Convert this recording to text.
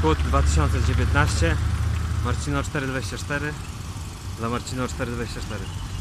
Chłód 2019 Marcino 424 dla Marcino 424